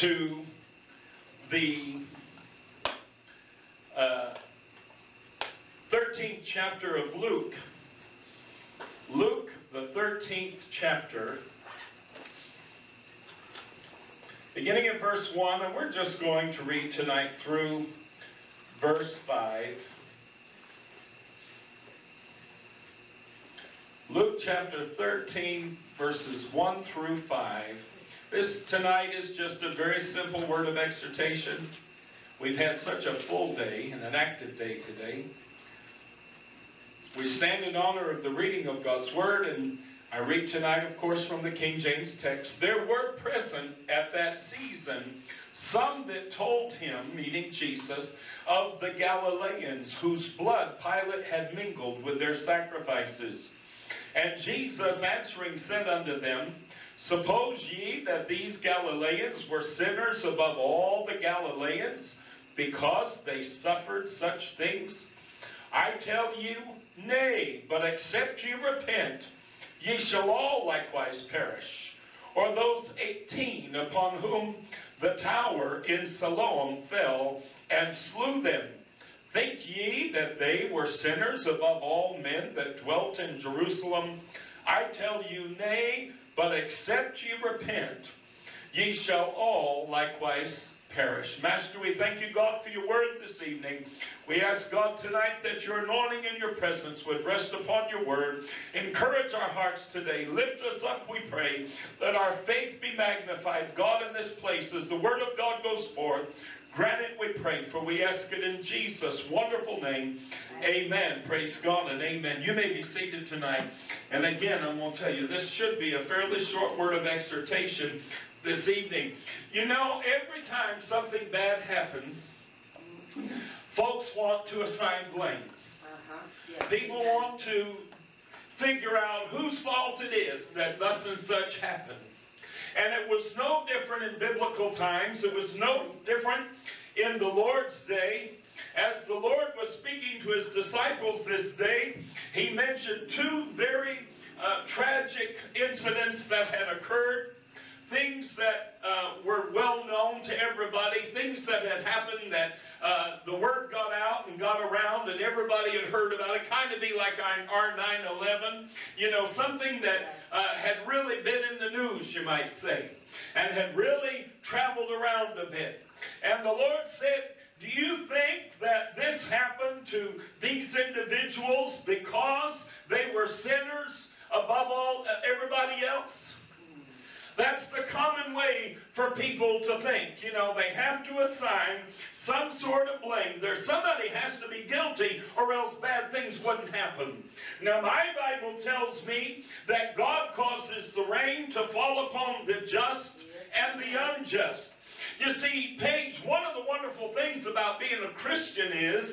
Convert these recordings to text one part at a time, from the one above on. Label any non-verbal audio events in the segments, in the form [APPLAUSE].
to the uh, 13th chapter of Luke. Luke, the 13th chapter, beginning at verse 1, and we're just going to read tonight through verse 5. Luke chapter 13, verses 1 through 5. This tonight is just a very simple word of exhortation. We've had such a full day and an active day today. We stand in honor of the reading of God's Word, and I read tonight, of course, from the King James text. There were present at that season some that told him, meaning Jesus, of the Galileans whose blood Pilate had mingled with their sacrifices. And Jesus answering said unto them, Suppose ye that these Galileans were sinners above all the Galileans, because they suffered such things? I tell you, nay, but except ye repent, ye shall all likewise perish. Or those eighteen upon whom the tower in Siloam fell and slew them. Think ye that they were sinners above all men that dwelt in Jerusalem? I tell you, nay, but except ye repent, ye shall all likewise perish. Master, we thank you, God, for your word this evening. We ask, God, tonight that your anointing and your presence would rest upon your word. Encourage our hearts today. Lift us up, we pray. Let our faith be magnified, God, in this place as the word of God goes forth. Grant it, we pray, for we ask it in Jesus' wonderful name. Amen. Praise God and amen. You may be seated tonight. And again, I'm going to tell you, this should be a fairly short word of exhortation this evening. You know, every time something bad happens, folks want to assign blame. Uh-huh. Yes. People Amen. want to figure out whose fault it is that thus and such happened. And it was no different in biblical times. It was no different in the Lord's day. As the Lord was speaking to his disciples this day, he mentioned two very uh, tragic incidents that had occurred. Things that uh, were well known to everybody, things that had happened that uh, the word got out and got around and everybody had heard about it, kind of be like our 9 11, you know, something that uh, had really been in the news, you might say, and had really traveled around a bit. And the Lord said, do you think that this happened to these individuals because they were sinners above all uh, everybody else? That's the common way for people to think. You know, they have to assign some sort of blame. There, somebody has to be guilty or else bad things wouldn't happen. Now, my Bible tells me that God causes the rain to fall upon the just and the unjust. You see, Paige, one of the wonderful things about being a Christian is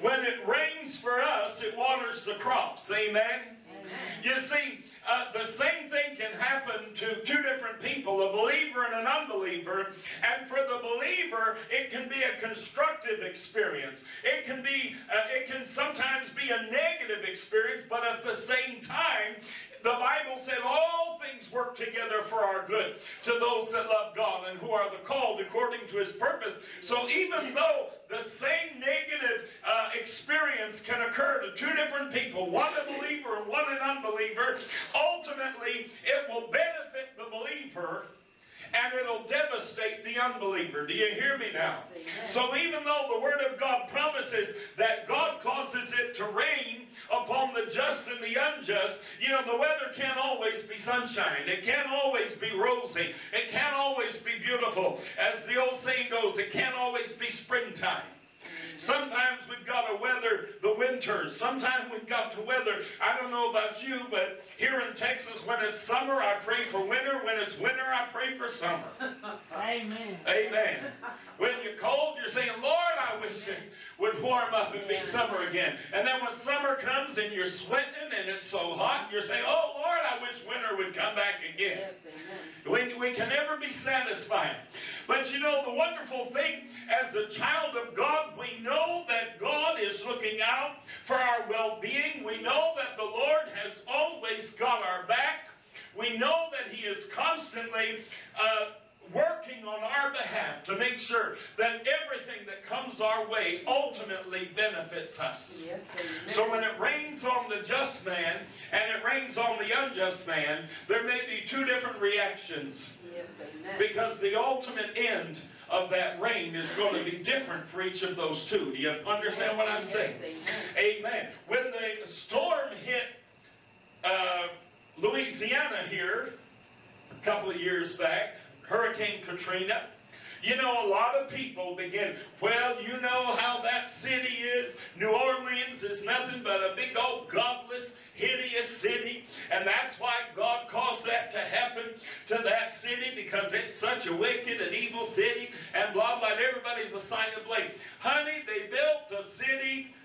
when it rains for us, it waters the crops. Amen? Amen. You see, uh, the same thing can happen to two different people, a believer and an unbeliever. And for the believer, it can be a constructive experience. It can be, uh, it can sometimes be a negative experience, but at the same time, the Bible said all things work together for our good to those that love God and who are the called according to his purpose. So even though the same negative uh, experience can occur to two different people, one a believer and one an unbeliever, ultimately it will benefit the believer and it'll devastate the unbeliever. Do you hear me now? So even though the Word of God promises that God causes it to rain upon the just and the unjust, you know, the weather can't always be sunshine. It can't always be rosy. It can't always be beautiful. As the old saying goes, it can't always be springtime. Sometimes we've got to weather the winters. Sometimes we've got to weather, I don't know about you, but here in Texas, when it's summer, I pray for winter. When it's winter, I pray for summer. [LAUGHS] Amen. Amen. When you're cold, you're saying, Lord, I wish it would warm up and be summer again. And then when summer comes and you're sweating and it's so hot, you're saying, Oh, Lord, I wish winter would come back again. Yes, amen. We, we can never be satisfied. But you know, the wonderful thing, as a child of God, we know that God is looking out for our well being. We know that the Lord has always got our back. We know that He is constantly uh, working on our behalf to make sure that everything that comes our way ultimately benefits us. Yes, amen. So when it rains on the just man and it rains on the unjust man, there may be two different reactions Yes, amen. because the ultimate end of that rain is going to be different for each of those two. Do you understand what I'm saying? Yes, amen. Amen. When the storm hit uh, Louisiana here a couple of years back, Hurricane Katrina, you know, a lot of people begin, well, you know how that city is. New Orleans is nothing but a big old godless, hideous city. And that's why God caused that to happen to that city because it's such a wicked and evil city. And blah, blah, everybody's assigned a blame. Honey, they built a city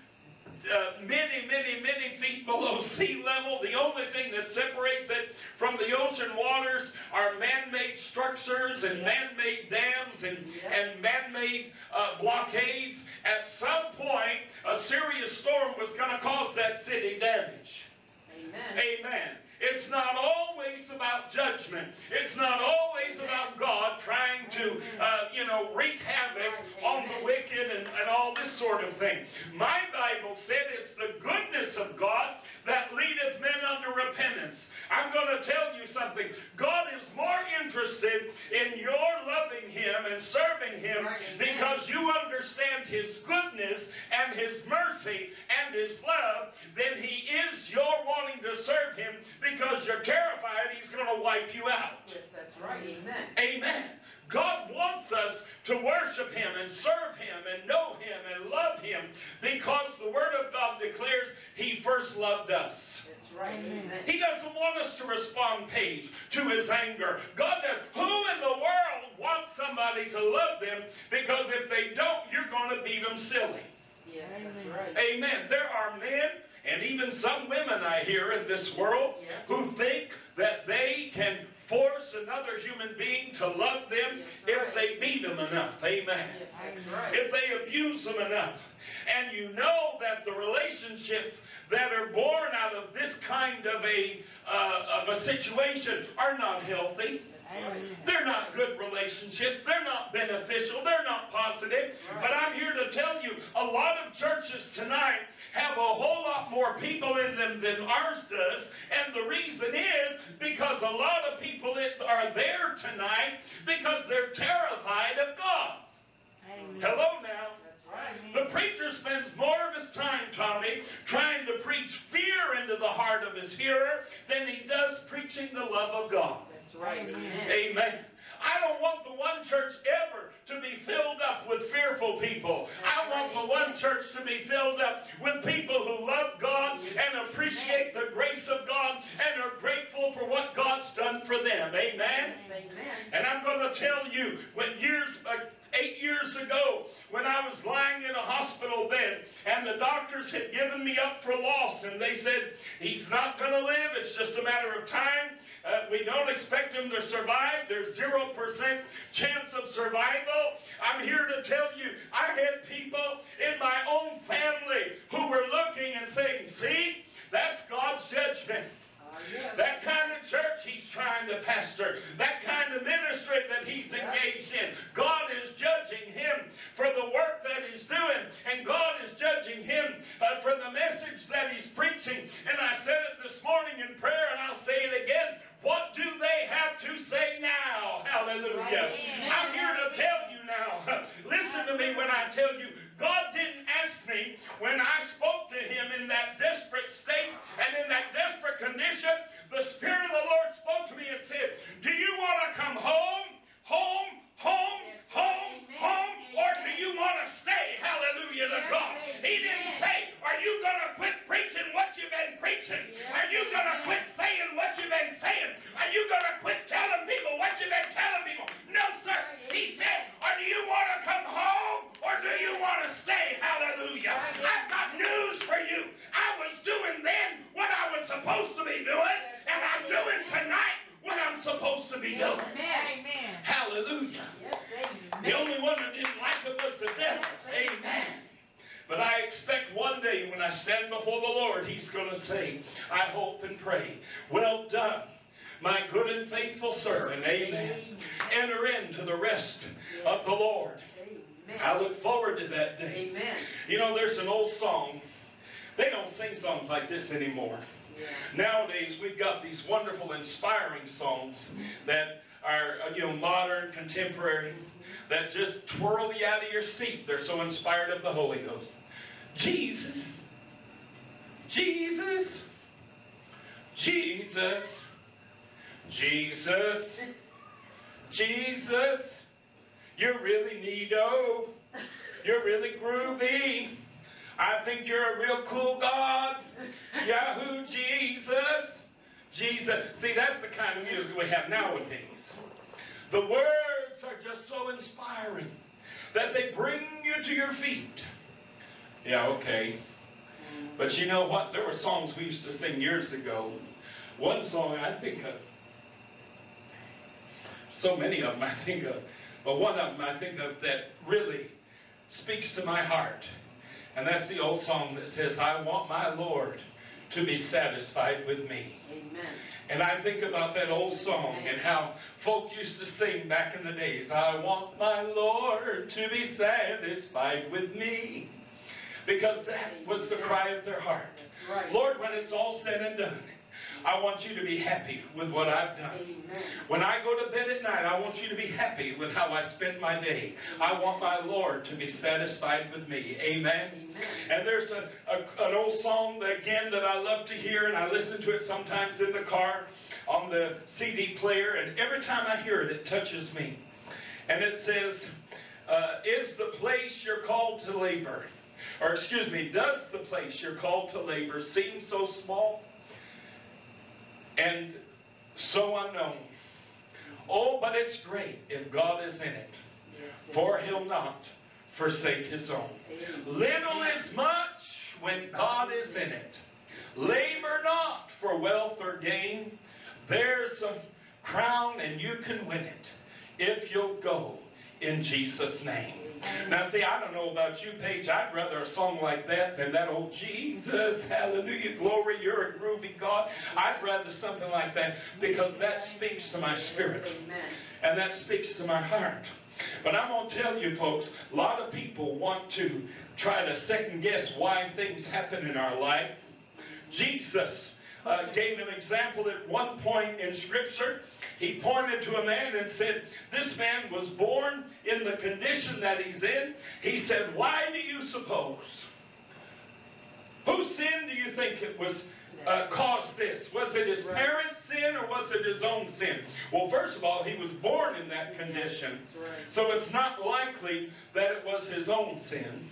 uh, many, many, many feet below sea level. The only thing that separates it from the ocean waters are man-made structures and man-made dams and, and man-made uh, blockades. At some point, a serious storm was going to cause that city damage. Amen. Amen. It's not always about judgment. It's not always about God trying to, uh, you know, wreak havoc on the wicked and, and all this sort of thing. My Bible said it's the goodness of God that leadeth men unto repentance. I'm going to tell you something. God is more interested in your loving Him and serving Him Right, amen. because you understand His goodness and His mercy and His love than He is your wanting to serve Him because you're terrified He's going to wipe you out. Yes, that's right. Amen. Amen. God wants us to worship Him and serve Him and know Him and love Him because the Word of God declares He first loved us. That's right. Amen. He doesn't want us to respond page to his anger. God does. Who in the world wants somebody to love them? Because if they don't, you're going to beat them silly. Yes, that's right. Amen. There are men and even some women I hear in this world Yeah. who think that they can force another human being to love them Yes, if they beat them enough. Amen Yes, right. if they abuse them enough. And you know that the relationships that are born out of this kind of a uh, of a situation are not healthy. They're not good relationships. They're not beneficial. They're not positive. But I'm here to tell you, a lot of churches tonight have a whole lot more people in them than ours does. And the reason is because a lot of people that are there tonight because they're terrified of God. Hello now. That's right. The preacher spends more of his time, Tommy, trying to preach fear into the heart of his hearer than he does preaching the love of God. That's right. Amen. Amen. I don't want the one church ever to be filled up with fearful people. I want the one church to be filled up with people who love God and appreciate the grace of God and are grateful for what God's done for them. Amen. Amen. And I'm going to tell you, when years, uh, eight years ago, when I was lying in a hospital bed, and the doctors had given me up for loss, and they said, he's not going to live, it's just a matter of time. Uh, we don't expect them to survive. There's 0% chance of survival. I'm here to tell you, I had people in my own family who were looking and saying, see, that's God's judgment. Uh, yes. That kind of church he's trying to pastor, that kind of ministry that he's engaged in, God is judging him for the work that he's doing, and God is judging him uh, for the message that he's preaching. And I said it this morning in prayer, and I'll say it again. What do they have to say now? Hallelujah. Amen. I'm here to tell you now. Listen to me when I tell you, God didn't ask me when I spoke to him in that desperate state and in that desperate condition. The Spirit of the Lord spoke to me and said, Do you want to come home? Home, home, Yes, home, amen, home, or do amen. you want to stay? Hallelujah to Yes, God. He didn't amen. say, Are you going to quit preaching what you've been preaching? Yes, Are you going to amen. quit saying what you've been saying? Are you going to quit telling people what you've been telling people? No, sir. He said, Or do you want to come home? Or do you want to stay? Hallelujah. Right. I've got news for you. I was doing then what I was supposed to be doing, and I'm doing tonight what I'm supposed to be doing. Amen. Hallelujah. Yes, amen. The only one that didn't like it was the devil. Yes, Amen. But I expect one day when I stand before the Lord, He's going to say, I hope and pray, well done, my good and faithful servant. Amen. Enter into the rest of the Lord. I look forward to that day. Amen. You know, there's an old song. They don't sing songs like this anymore. Nowadays, we've got these wonderful, inspiring songs that are, uh, you know, modern, contemporary, that just twirl you out of your seat. They're so inspired of the Holy Ghost. Jesus, Jesus, Jesus, Jesus, Jesus, you're really neato. You're really groovy. I think you're a real cool God. Yahoo, Jesus. Jesus. See, that's the kind of music we have nowadays. The words are just so inspiring that they bring you to your feet. Yeah, okay. But you know what? There were songs we used to sing years ago. One song I think of, so many of them I think uh, of, but one of them I think of that really speaks to my heart. And that's the old song that says, I want my Lord to be satisfied with me. Amen. And I think about that old song and how folk used to sing back in the days, I want my Lord to be satisfied with me. Because that was the cry of their heart. Right. Lord, when it's all said and done, I want you to be happy with what I've done. Amen. When I go to bed at night, I want you to be happy with how I spent my day. I want my Lord to be satisfied with me. Amen. Amen. And there's a, a, an old song that, again that I love to hear, and I listen to it sometimes in the car on the CD player, and every time I hear it, it touches me. And it says, uh, Is the place you're called to labor, or excuse me, does the place you're called to labor seem so small and so unknown? Oh, but it's great if God is in it, for he'll not forsake his own. Little is much when God is in it. Labor not for wealth or gain. There's a crown and you can win it if you'll go in Jesus' name. Now, see, I don't know about you, Paige. I'd rather a song like that than that old Jesus, [LAUGHS] hallelujah, glory, you're a groovy God. I'd rather something like that because that speaks to my spirit and that speaks to my heart. But I'm going to tell you, folks, a lot of people want to try to second guess why things happen in our life. Jesus uh, gave an example at one point in Scripture. He pointed to a man and said, This man was born in the condition that he's in. He said, Why do you suppose? Whose sin do you think it was uh, caused this? Was it his parents' sin or was it his own sin? Well, first of all, he was born in that condition. So it's not likely that it was his own sin.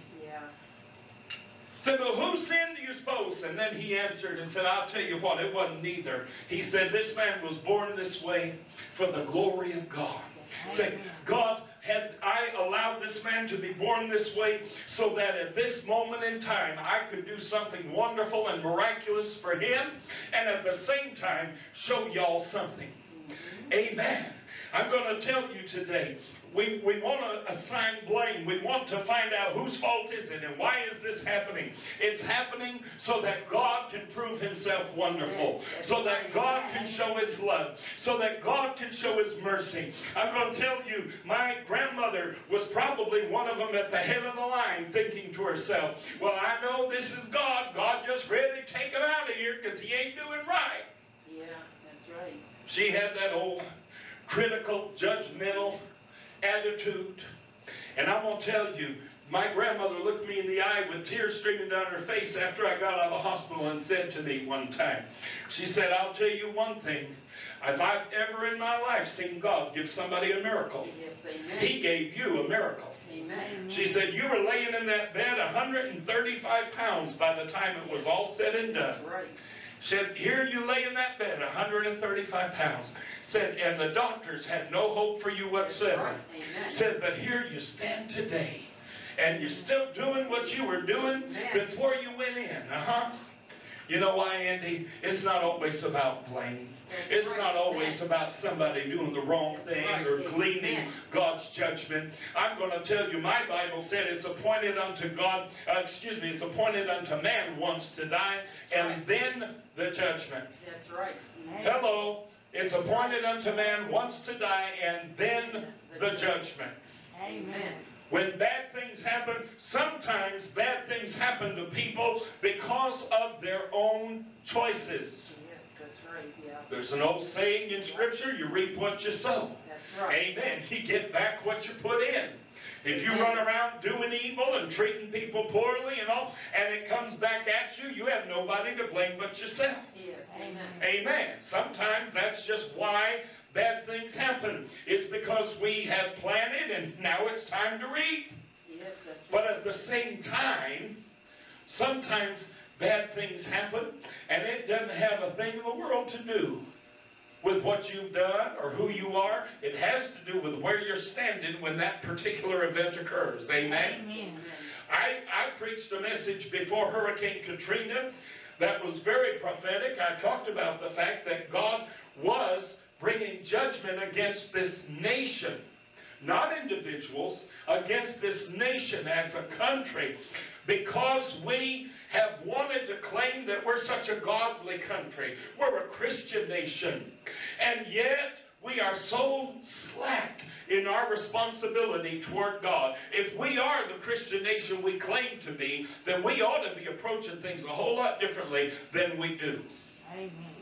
Said, well, whose sin do you suppose? And then he answered and said, I'll tell you what, it wasn't neither. He said, this man was born this way for the glory of God. Say, God had, I allowed this man to be born this way so that at this moment in time I could do something wonderful and miraculous for him and at the same time show y'all something. Amen. I'm going to tell you today, we, we want to assign blame. We want to find out whose fault is it and why is this happening. It's happening so that God can prove himself wonderful, so that God can show his love, so that God can show his mercy. I'm going to tell you, my grandmother was probably one of them at the head of the line thinking to herself, well, I know this is God. God just ready to take him out of here because he ain't doing right. Yeah, that's right. She had that old critical, judgmental attitude. And I'm going to tell you, my grandmother looked me in the eye with tears streaming down her face after I got out of the hospital and said to me one time, she said, I'll tell you one thing. If I've ever in my life seen God give somebody a miracle, Yes, amen. He gave you a miracle. Amen. She said, You were laying in that bed 135 pounds by the time it was all said and done. That's right. Said, here you lay in that bed, 135 pounds. Said, and the doctors had no hope for you whatsoever. Said, but here you stand today. And you're still doing what you were doing before you went in. Uh-huh. You know why, Andy? It's not always about blame. That's It's right. not always about somebody doing the wrong That's thing right. or gleaning God's judgment. I'm going to tell you, my Bible said it's appointed unto God, uh, excuse me, it's appointed unto man once to die, and then the judgment. That's right. Hello. It's appointed unto man once to die and then the judgment. Amen. When bad things happen, sometimes bad things happen to people because of their own choices. Yes, that's right, yeah, There's an old saying in scripture, you reap what you sow. that's right. Amen. You get back what you put in. If you run around doing evil and treating people poorly and all, and it comes back at you, you have nobody to blame but yourself. Yes, amen. Amen. Sometimes that's just why bad things happen. It's because we have planted and now it's time to reap. Yes, that's But at the same time, sometimes bad things happen and it doesn't have a thing in the world to do with what you've done or who you are. It has to do with where you're standing when that particular event occurs. Amen. Amen. I, I preached a message before Hurricane Katrina that was very prophetic. I talked about the fact that God was bringing judgment against this nation, not individuals, against this nation as a country, because we have wanted to claim that we're such a godly country. We're a Christian nation. And yet, we are so slack in our responsibility toward God. If we are the Christian nation we claim to be, then we ought to be approaching things a whole lot differently than we do. Amen.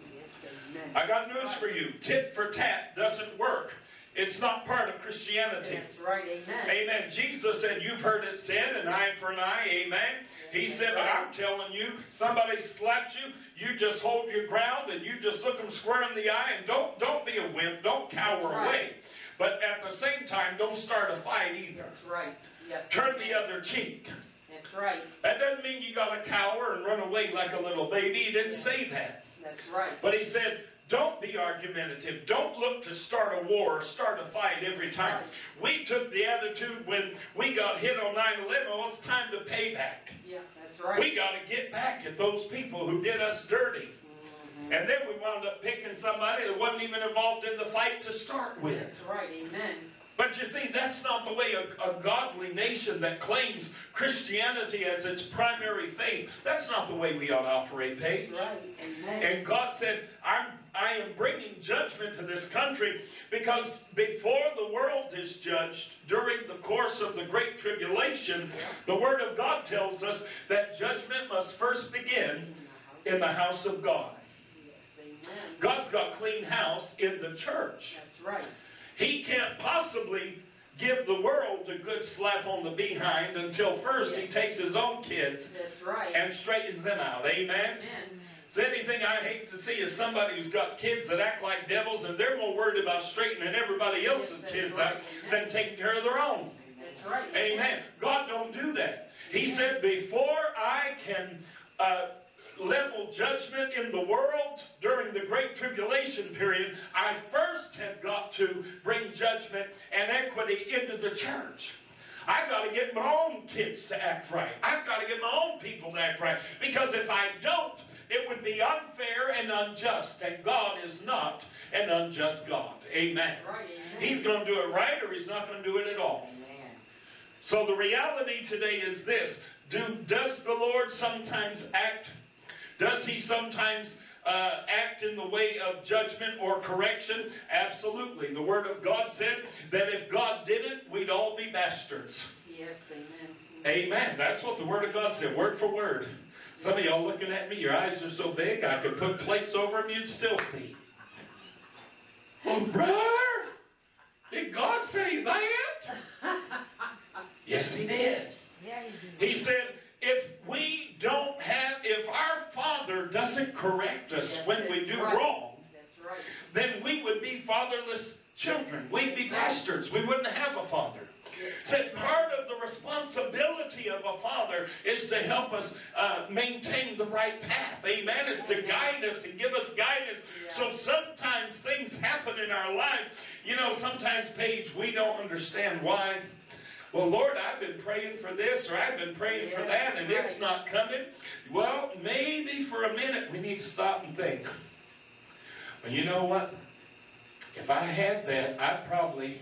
I got news for you. Tit for tat doesn't work. It's not part of Christianity. That's right, amen. Amen. Jesus said, You've heard it said, an eye for an eye. Amen. He said, But I'm telling you, somebody slaps you, you just hold your ground and you just look them square in the eye and don't don't be a wimp. Don't cower right. away. But at the same time, don't start a fight either. That's right, yes. Turn the other cheek. That's right, That doesn't mean you gotta cower and run away like a little baby. He didn't say that. That's right. But he said, don't be argumentative. Don't look to start a war or start a fight every time. We took the attitude when we got hit on 9-11, well, it's time to pay back. Yeah, that's right. We got to get back at those people who did us dirty. Mhm. And then we wound up picking somebody that wasn't even involved in the fight to start with. That's right, amen. But you see, that's not the way a, a godly nation that claims Christianity as its primary faith, that's not the way we ought to operate, Paige. Right, amen. And God said, I'm, I am bringing judgment to this country because before the world is judged during the course of the Great Tribulation, the Word of God tells us that judgment must first begin in the house of God. Yes, amen. God's got clean house in the church. That's right. He can't possibly give the world a good slap on the behind until first he takes his own kids That's right. and straightens them out. Amen? Amen. So anything I hate to see is somebody who's got kids that act like devils and they're more worried about straightening everybody else's Yes, kids right. out than taking care of their own. That's right. Amen. God don't do that. He said, before I can uh, level judgment in the world during the Great Tribulation period, I first have got to bring judgment and equity into the church. I've got to get my own kids to act right. I've got to get my own people to act right. Because if I don't, it would be unfair and unjust. And God is not an unjust God. Amen. Right, amen. He's going to do it right or he's not going to do it at all. Amen. So the reality today is this. Do, does the Lord sometimes act? Does he sometimes uh, act in the way of judgment or correction? Absolutely. The Word of God said that if God didn't, we'd all be bastards. Yes, amen. Amen. That's what the Word of God said, word for word. Some of y'all looking at me, your eyes are so big, I could put plates over them, you'd still see. Oh, brother, did God say that? [LAUGHS] Yes, He did. Yeah, you He said, doesn't correct us Yes, when we do right. wrong, right. then we would be fatherless children. We'd be bastards. We wouldn't have a father. Said part of the responsibility of a father is to help us uh, maintain the right path. Amen. Is to guide us and give us guidance. So sometimes things happen in our life. You know, sometimes, Paige, we don't understand why. Well, Lord, I've been praying for this or I've been praying for that and that's it's not coming. Well, maybe for a minute we need to stop and think. Well, you know what? If I had that, I'd probably.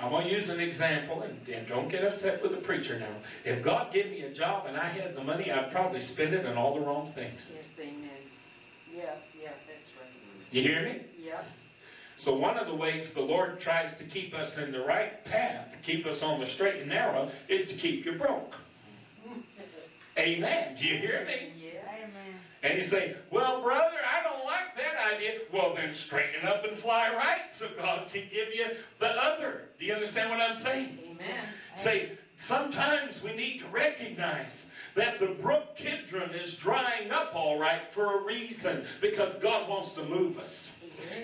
I'm going to use an example, and, and don't get upset with the preacher now. If God gave me a job and I had the money, I'd probably spend it on all the wrong things. Yes, amen. Yeah, yeah, that's right. You hear me? Yeah, So one of the ways the Lord tries to keep us in the right path, to keep us on the straight and narrow, is to keep you broke. Amen. Do you hear me? Yeah. Amen. And you say, well, brother, I don't like that idea. Well, then straighten up and fly right so God can give you the other. Do you understand what I'm saying? Amen. Say, sometimes we need to recognize that the brook Kidron is drying up all right for a reason because God wants to move us.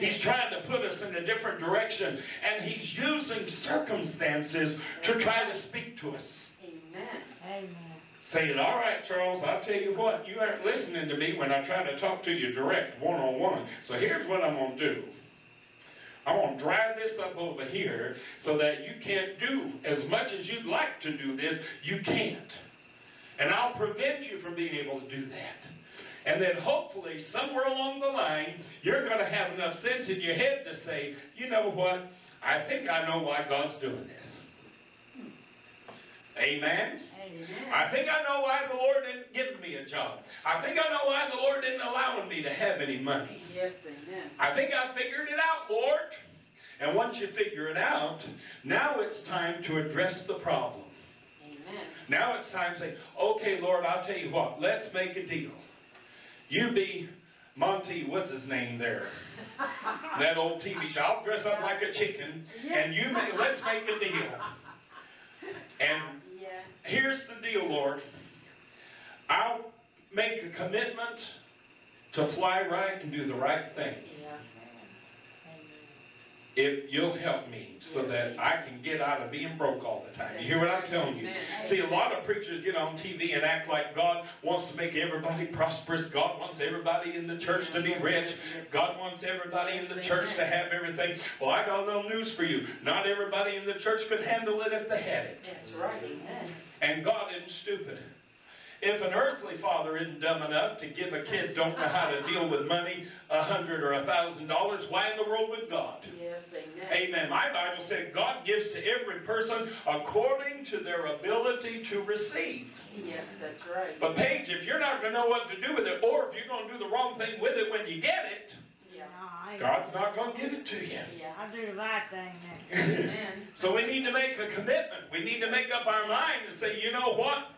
He's trying to put us in a different direction and he's using circumstances to try to speak to us. Amen. Amen. Saying, all right, Charles, I'll tell you what, you aren't listening to me when I try to talk to you direct, one-on-one. So here's what I'm gonna do. I'm gonna drive this up over here so that you can't do as much as you'd like to do this, you can't. And I'll prevent you from being able to do that. And then hopefully, somewhere along the line, you're gonna have enough sense in your head to say, you know what, I think I know why God's doing this. Amen? Amen. I think I know why the Lord didn't give me a job. I think I know why the Lord didn't allow me to have any money. Yes, amen. I think I figured it out, Lord. And once you figure it out, now it's time to address the problem. Amen. Now it's time to say, okay, Lord, I'll tell you what, let's make a deal. You be Monty, what's his name there? [LAUGHS] That old TV show. I'll dress up like a chicken, and you make, let's make a deal. And Yeah. here's the deal, Lord. I'll make a commitment to fly right and do the right thing. If you'll help me so that I can get out of being broke all the time. You hear what I'm telling you? See, a lot of preachers get on TV and act like God wants to make everybody prosperous. God wants everybody in the church to be rich. God wants everybody in the church to have everything. Well, I got a little news for you. Not everybody in the church could handle it if they had it. That's right, amen. And God isn't stupid. If an earthly father isn't dumb enough to give a kid don't know how to deal with money, a hundred or a thousand dollars, why in the world would God? Yes, amen. Amen. My Bible said God gives to every person according to their ability to receive. Yes, that's right. But Paige, if you're not going to know what to do with it, or if you're going to do the wrong thing with it when you get it, Yeah. I God's not going to give it to you. Yeah. I do the right thing now. Amen. so we need to make a commitment. We need to make up our mind and say, you know what?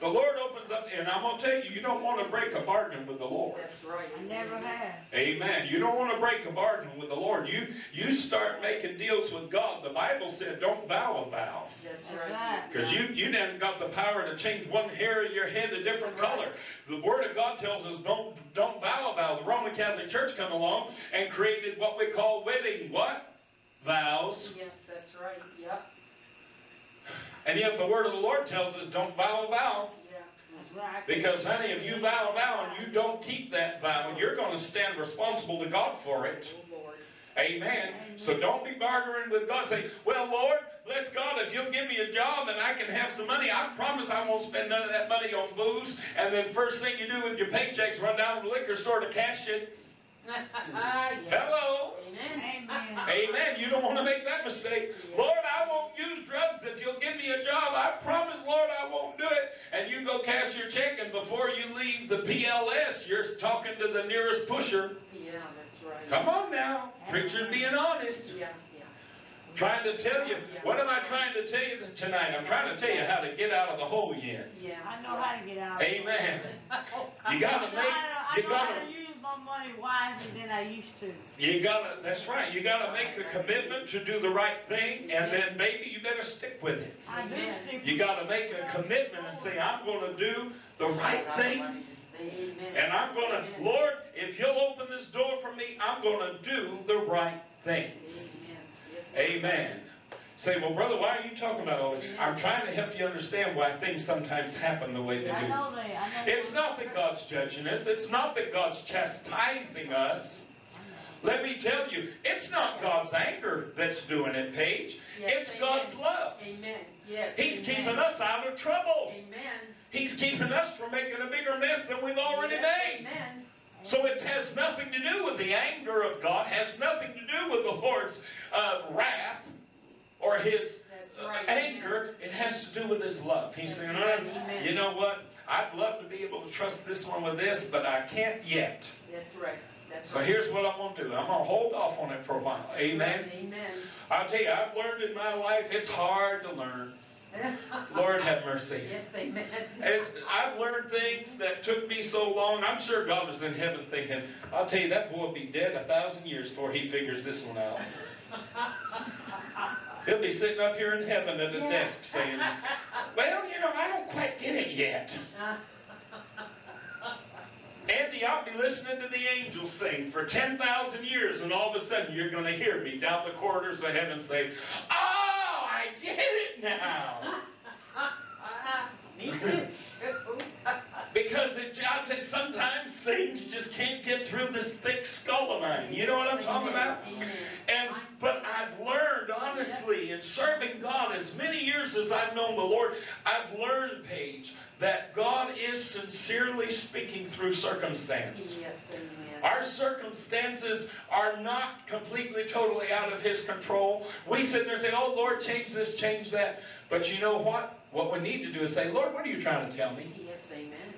If the Lord opens up, and I'm going to tell you, you don't want to break a bargain with the Lord. That's right. I never have. Amen. You don't want to break a bargain with the Lord. You you start making deals with God. The Bible said, don't vow a vow. That's That's right. right. Because you, you haven't got the power to change one hair of your head a different color. The Word of God tells us don't, don't vow a vow. The Roman Catholic Church come along and created what we call wedding, what? Vows. Yes, that's right. Yep. And yet the Word of the Lord tells us don't vow a vow. Because honey, if you vow a vow and you don't keep that vow, you're going to stand responsible to God for it. Amen. So don't be bartering with God. Say, well, Lord, bless God, if you'll give me a job and I can have some money, I promise I won't spend none of that money on booze. And then first thing you do with your paychecks, run down to the liquor store to cash it. Yeah. Hello. Amen. Amen. Amen. You don't want to make that mistake. Lord, I won't use drugs if you'll give me a job. I promise, Lord, I won't do it. And you go cash your check, and before you leave the PLS, you're talking to the nearest pusher. Yeah, that's right. Come on now. Preacher's being honest. Yeah, yeah. Trying to tell you, what am I trying to tell you tonight? I'm trying to tell you how to get out of the hole yet. Yeah. I know how to get out. Amen. You gotta make, you I know how gotta, to use my money wisely than I used to. you gotta, that's right, you gotta make a commitment to do the right thing, and then maybe you better stick with it. I do stick. You gotta make a commitment and say, I'm gonna do the right thing, and I'm gonna, Lord, if you'll open this door for me, I'm gonna do the right thing. Amen. Yes, Lord. Amen. Say, well, brother, why are you talking about all this? I'm trying to help you understand why things sometimes happen the way they I do. know. I know. It's not that God's judging us. It's not that God's chastising us. Let me tell you, it's not God's anger that's doing it, Paige. Yes, It's amen. God's love. Amen. Yes. He's amen. keeping us out of trouble. Amen. He's keeping us from making a bigger mess than we've already Yes, made. Amen. So it has nothing to do with the anger of God, has nothing to do with the Lord's uh, wrath or his uh, right. anger. It has to do with his love. He's saying, right, "Uh, you know what? I'd love to be able to trust this one with this, but I can't yet. That's right. That's So right. here's what I'm gonna do. I'm gonna hold off on it for a while. Amen. Amen. I'll tell you, I've learned in my life, it's hard to learn. [LAUGHS] Lord have mercy. Yes, amen. It's, I've learned things that took me so long. I'm sure God was in heaven thinking, I'll tell you, that boy will be dead a thousand years before he figures this one out. [LAUGHS] He'll be sitting up here in heaven at a Yeah. desk saying, well, you know, I don't quite get it yet. Andy, I'll be listening to the angels sing for 10,000 years, and all of a sudden you're going to hear me down the corridors of heaven say, Oh, I get it now. Me too. [LAUGHS] Because it, sometimes things just can't get through this thick skull of mine. You know what I'm talking Amen, about? Amen. And but I've learned honestly in serving God as many years as I've known the Lord, I've learned, Paige, that God is sincerely speaking through circumstance. Yes, amen. Our circumstances are not completely, totally out of His control. We sit there and say, Oh Lord, change this, change that. But you know what? What we need to do is say, Lord, what are you trying to tell me? Yes, amen.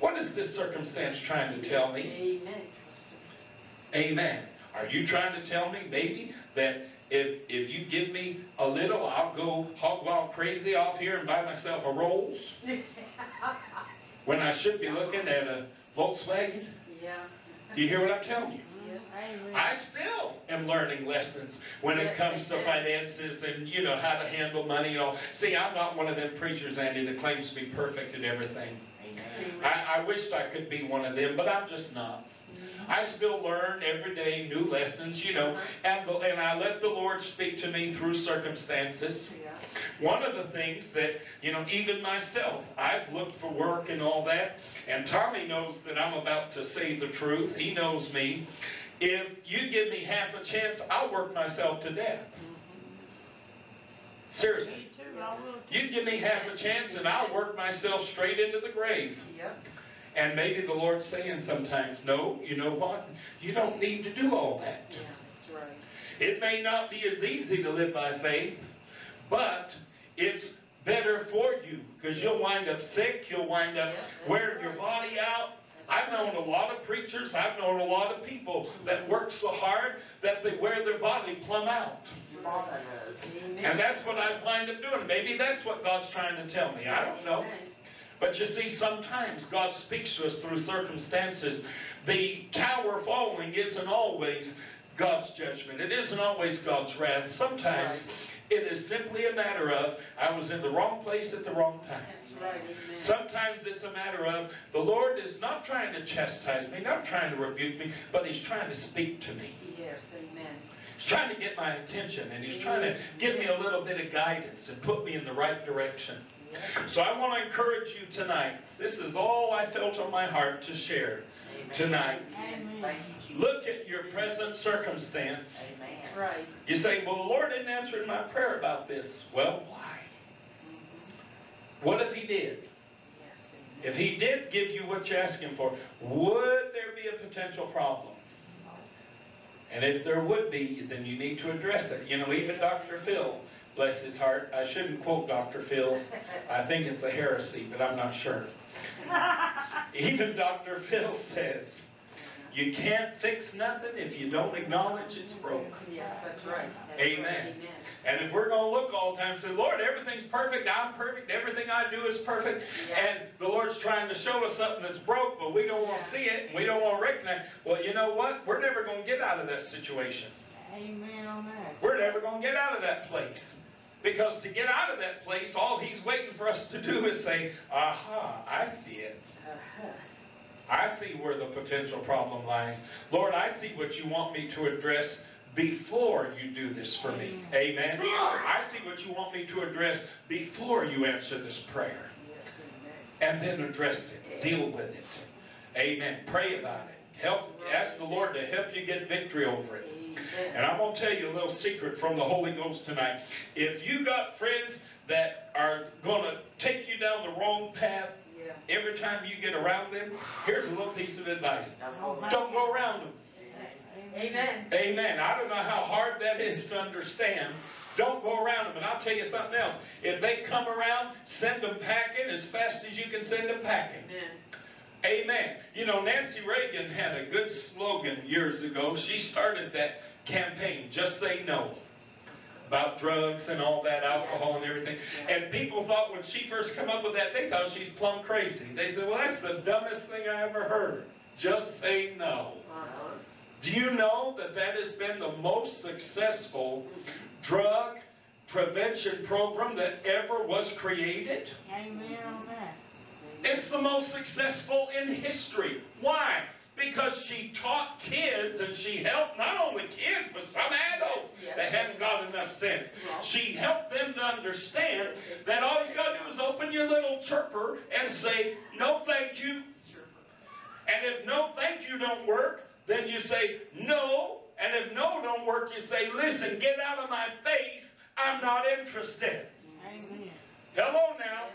What is this circumstance trying to tell me? Yes, Amen. Amen. Are you trying to tell me, maybe, that if, if you give me a little, I'll go hog wild crazy off here and buy myself a Rolls? [LAUGHS] When I should be looking at a Volkswagen? Yeah. Do you hear what I'm telling you? Amen. I still am learning lessons when it comes to finances and, you know, how to handle money and all. See, I'm not one of them preachers, Andy, that claims to be perfect at everything. Amen. I, I wished I could be one of them, but I'm just not. I still learn every day new lessons, you know, and, the, and I let the Lord speak to me through circumstances. Yeah. One of the things that, you know, even myself, I've looked for work and all that, and Tommy knows that I'm about to say the truth. He knows me. If you give me half a chance, I'll work myself to death. Mm-hmm. Seriously. Me too, I will too. You give me half a chance and I'll work myself straight into the grave. Yep. And maybe the Lord's saying sometimes, no, you know what? You don't need to do all that. Yeah, that's right. It may not be as easy to live by faith, but it's better for you because you'll wind up sick, you'll wind up Yeah, wearing your body out. That's I've known a lot of preachers, I've known a lot of people that work so hard that they wear their body plumb out. And that's what I wind up doing. Maybe that's what God's trying to tell me. I don't know. But you see, sometimes God speaks to us through circumstances. The tower falling isn't always God's judgment. It isn't always God's wrath. Sometimes it is simply a matter of, I was in the wrong place at the wrong time. That's right. Sometimes it's a matter of, the Lord is not trying to chastise me, not trying to rebuke me, but He's trying to speak to me. Yes, amen. He's trying to get my attention, and He's trying to give me a little bit of guidance and put me in the right direction. Yep. So I want to encourage you tonight. This is all I felt on my heart to share tonight. Amen. Look at your present circumstance. That's right. You say, well, the Lord didn't answer my prayer about this. Well, why? Mhm. What if He did? Yes, If. He did give you what you're asking for, would there be a potential problem? And if there would be, then you need to address it. You know, even Dr. Phil, bless his heart, I shouldn't quote Dr. Phil. I think it's a heresy, but I'm not sure. [LAUGHS] Even Dr. Phil says, you can't fix nothing if you don't acknowledge it's broke. Yes, that's right. That's Amen. right, Amen. And if we're going to look all the time and say, Lord, everything's perfect, I'm perfect, everything I do is perfect, Yeah. and the Lord's trying to show us something that's broke, but we don't want to Yeah. see it, and we don't want to recognize, well, you know what? We're never going to get out of that situation. Amen on that. We're never going to get out of that place. Because to get out of that place, all He's waiting for us to do is say, aha, I see it. Uh-huh. I see where the potential problem lies. Lord, I see what you want me to address before you do this for me. Amen. I see what you want me to address before you answer this prayer. And then address it. Deal with it. Amen. Pray about it. Help ask the Lord to help you get victory over it. And I'm going to tell you a little secret from the Holy Ghost tonight. If you got friends that are going to take you down the wrong path Yeah. every time you get around them, here's a little piece of advice. Don't Don't go around them. Amen. Amen. I don't know how hard that is to understand. Don't go around them. And I'll tell you something else. If they come around, send them packing as fast as you can send them packing. Amen. Amen. You know, Nancy Reagan had a good slogan years ago. She started that campaign, just say no. About drugs and all that, alcohol and everything. And people thought when she first come up with that, they thought she's plumb crazy. They said, well, that's the dumbest thing I ever heard. Just say no. Uh-huh. Do you know that that has been the most successful drug prevention program that ever was created? Amen on that. It's the most successful in history. Why? Because she taught kids and she helped not only kids, but some adults that haven't got enough sense. She helped them to understand that all you gotta do is open your little chirper and say, no thank you. And if no thank you don't work, then you say no. And if no don't work, you say, listen, get out of my face. I'm not interested. Amen. Hello now.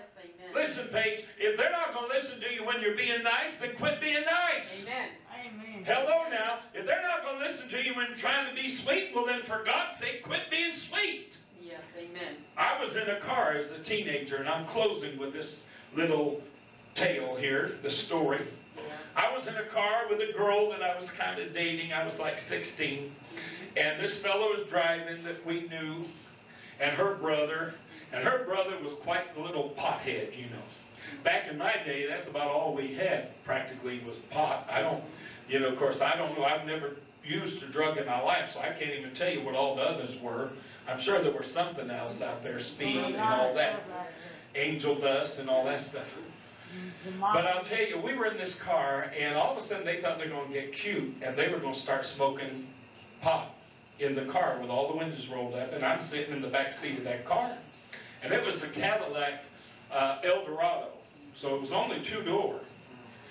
Yes, amen. Listen, Paige, if they're not going to listen to you when you're being nice, then quit being nice. Amen. Amen. Hello now. If they're not going to listen to you when you're trying to be sweet, well then for God's sake, quit being sweet. Yes, amen. I was in a car as a teenager, and I'm closing with this little tale here, the story. Yeah. I was in a car with a girl that I was kind of dating. I was like 16. Mm-hmm. And this fellow was driving that we knew, and her brother. And her brother was quite the little pothead, you know. Back in my day, that's about all we had practically was pot. I don't, you know, of course, I don't know. I've never used a drug in my life, so I can't even tell you what all the others were. I'm sure there was something else out there, speed and all that, angel dust and all that stuff. But I'll tell you, we were in this car, and all of a sudden they thought they were going to get cute, and they were going to start smoking pot in the car with all the windows rolled up, and I'm sitting in the back seat of that car. And it was a Cadillac uh, Eldorado, so it was only two door.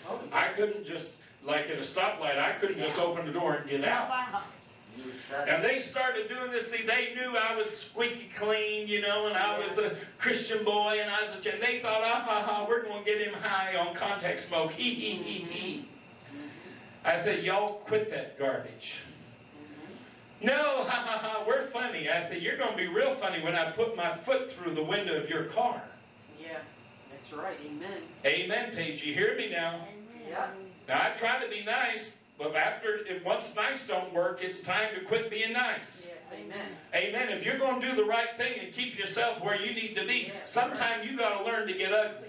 Oh, I couldn't just, like at a stoplight, I couldn't just open the door and get out. And they started doing this, see, they knew I was squeaky clean, you know, and I was a Christian boy, and I was a, and they thought, ah, ha, ha, we're gonna get him high on contact smoke, He, he, he, he. I said, y'all quit that garbage. No, [LAUGHS] ha, ha, ha, we're funny. I said, you're gonna be real funny when I put my foot through the window of your car. Yeah, that's right, amen. Amen, Paige, you hear me now? Yeah. Now, I try to be nice, but after, if once nice don't work, it's time to quit being nice. Yes, amen. Amen. If you're going to do the right thing and keep yourself where you need to be, sometime you got to learn to get ugly.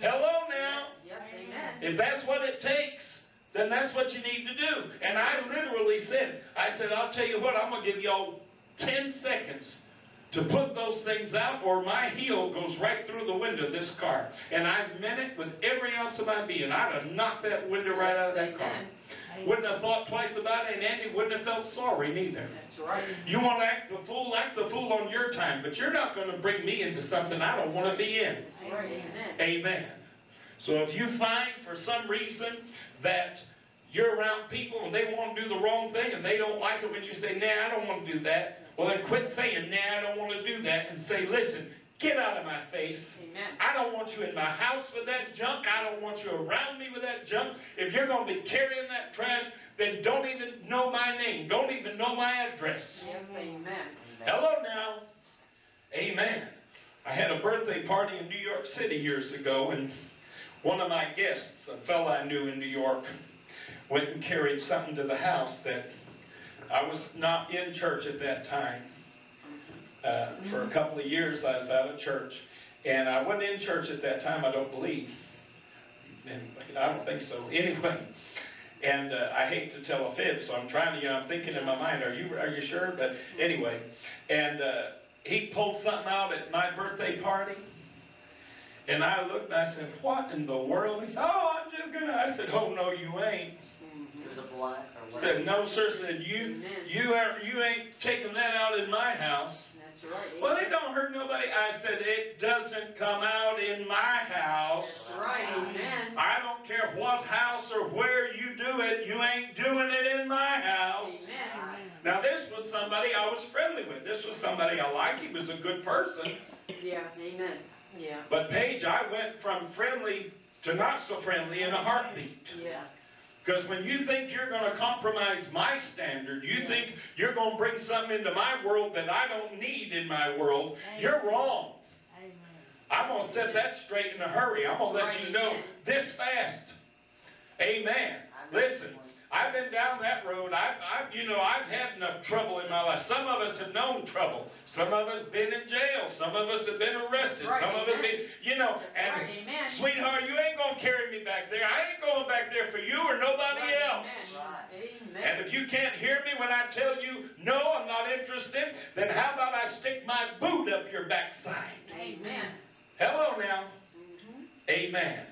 Hello now. Yes, amen. If that's what it takes, then that's what you need to do. And I literally said, I said, I'll tell you what, I'm going to give y'all 10 seconds to put those things out or my heel goes right through the window of this car. And I meant it with every ounce of my being. I'd have knocked that window right out of that car. Wouldn't have thought twice about it, and Andy wouldn't have felt sorry neither. That's right. You want to act the fool, act the fool on your time, but you're not going to bring me into something I don't want to be in. Right, amen. Amen. So if you find for some reason that you're around people and they want to do the wrong thing and they don't like it when you say, nah, I don't want to do that, well then quit saying, nah, I don't want to do that, and say, listen, get out of my face. Amen. I don't want you in my house with that junk. I don't want you around me with that junk. If you're going to be carrying that trash, then don't even know my name. Don't even know my address. Yes, amen. Hello now. Amen. I had a birthday party in New York City years ago, and one of my guests, a fellow I knew in New York, went and carried something to the house that I was not in church at that time. Uh, for a couple of years, I was out of church, and I wasn't in church at that time. I don't believe, and I don't think so. [LAUGHS] Anyway, and uh, I hate to tell a fib, so I'm trying to, you know, I'm thinking in my mind, are you, are you sure? But anyway, and uh, he pulled something out at my birthday party, and I looked and I said, what in the world? He said, oh, I'm just gonna. I said, oh no, you ain't. It was a black or? Said, no, sir. Said you, Amen. you are, you ain't taking that out in my house. That's right. Well, it don't hurt nobody. I said, it doesn't come out in my house. That's right, amen. I don't care what house or where you do it, you ain't doing it in my house. Amen. Now, this was somebody I was friendly with. This was somebody I liked. He was a good person. Yeah, amen. Yeah, But Paige, I went from friendly to not so friendly in a heartbeat. yeah. Because when you think you're going to compromise my standard, you think you're going to bring something into my world that I don't need in my world, you're wrong. Amen. I'm going to set that straight in a hurry. I'm going to let you know this fast. Amen. Listen, I've been down that road. I've, I've, you know, I've had enough trouble in my life. Some of us have known trouble. Some of us been in jail. Some of us have been arrested. Right, Some of us amen. been, you know, That's and right, amen. sweetheart, you ain't gonna carry me back there. I ain't going back there for you or nobody Right, else. Amen. And if you can't hear me when I tell you, no, I'm not interested, then how about I stick my boot up your backside? Amen. Hello now. Mhm. Amen.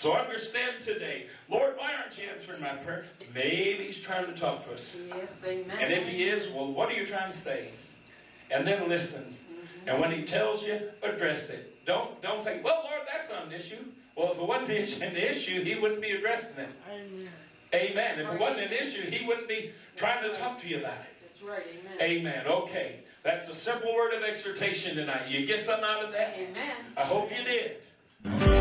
So understand today, Lord, why aren't you answering my prayer? Maybe he's trying to talk to us. Yes, amen. And if he is, well, what are you trying to say? And then listen. Mhm. And when he tells you, address it. Don't, don't say, well, Lord, that's not an issue. Well, if it wasn't an issue, [LAUGHS] he wouldn't be addressing it. Amen. Amen. If it wasn't an issue, he wouldn't be trying to talk to you about it. That's right, amen. Amen. Okay. That's a simple word of exhortation tonight. You get something out of that? Amen. I hope you did.